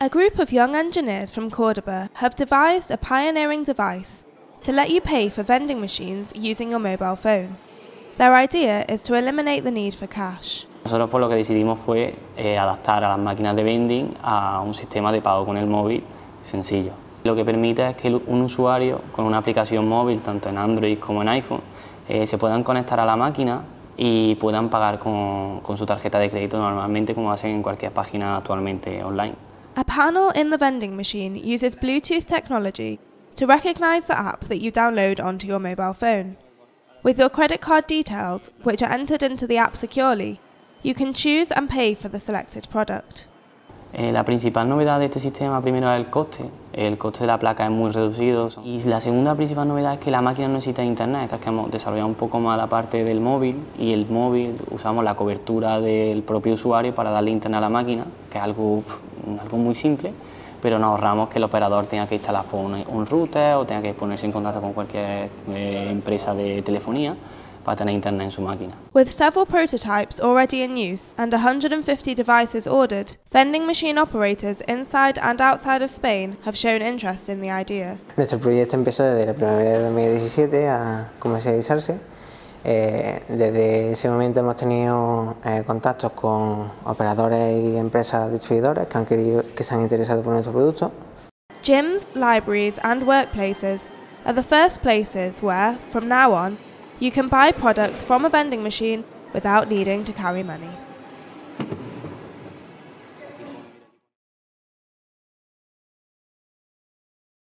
A group of young engineers from Cordoba have devised a pioneering device to let you pay for vending machines using your mobile phone. Their idea is to eliminate the need for cash. Nosotros por lo que decidimos fue eh, adaptar a las máquinas de vending a un sistema de pago con el móvil sencillo. Lo que permite es que un usuario con una aplicación móvil, tanto en Android como en iPhone, eh, se puedan conectar a la máquina y puedan pagar con, con su tarjeta de crédito normalmente como hacen en cualquier página actualmente online. A panel in the vending machine uses Bluetooth technology to recognize the app that you download onto your mobile phone. With your credit card details, which are entered into the app securely, you can choose and pay for the selected product. Eh, la principal novedad de este sistema primero es el coste. El coste de la placa es muy reducido. Y la segunda principal novedad es que la máquina no necesita internet, es que hemos desarrollado un poco más la parte del móvil y el móvil usamos la cobertura del propio usuario para darle internet a la máquina, que es algo, algo muy simple, pero nos ahorramos que el operador tenga que instalar un, router o tenga que ponerse en contacto con cualquier eh, empresa de telefonía para tener internet en su máquina. With several prototypes already in use and 150 devices ordered, vending machine operators inside and outside of Spain have shown interest in the idea. Nuestro proyecto empezó desde la primavera de 2017 a comercializarse. Eh, desde ese momento hemos tenido eh, contactos con operadores y empresas distribuidoras que, han querido, que se han interesado por nuestro producto. Gyms, libraries and workplaces are the first places where, from now on, you can buy products from a vending machine without needing to carry money.